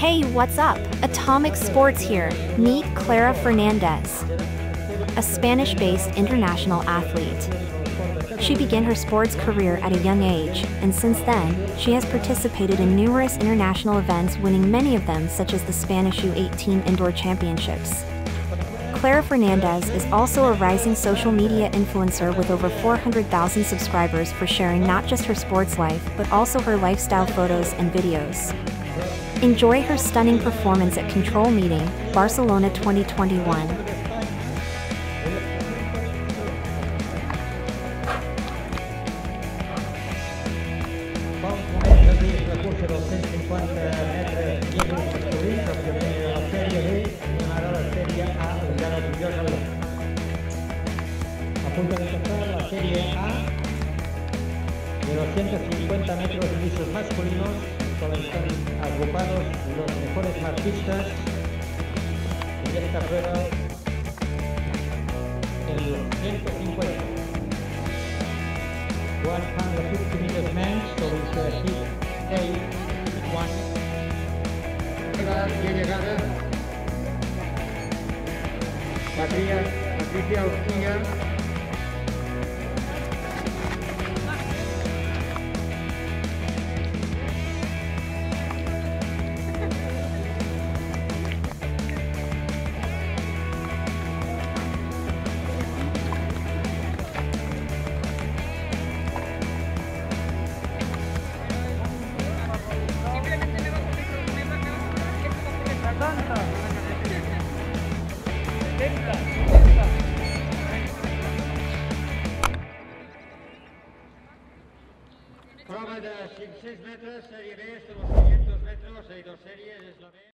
Hey, what's up? Atomic Sports here. Meet Clara Fernandez, a Spanish based international athlete. She began her sports career at a young age, and since then, she has participated in numerous international events, winning many of them, such as the Spanish U18 Indoor Championships. Clara Fernandez is also a rising social media influencer with over 400,000 subscribers for sharing not just her sports life, but also her lifestyle photos and videos. Enjoy her stunning performance at Control Meeting, Barcelona 2021. recurso dels 150 metres lliures masculins, el que ve a la sèrie B, i ara la sèrie A, on hi ha els millors alumnes. A punt de empezar la serie A de los 150 metros lisos masculinos, donde están agrupados los mejores marquistas en esta prueba en los 150. 150 meters men, so it's a heat A, one. Y llegada. Patricia, Patricia Urquilla. Prueba de 6 metros, serie B, 500 metros, e hay dos series, eslovenia.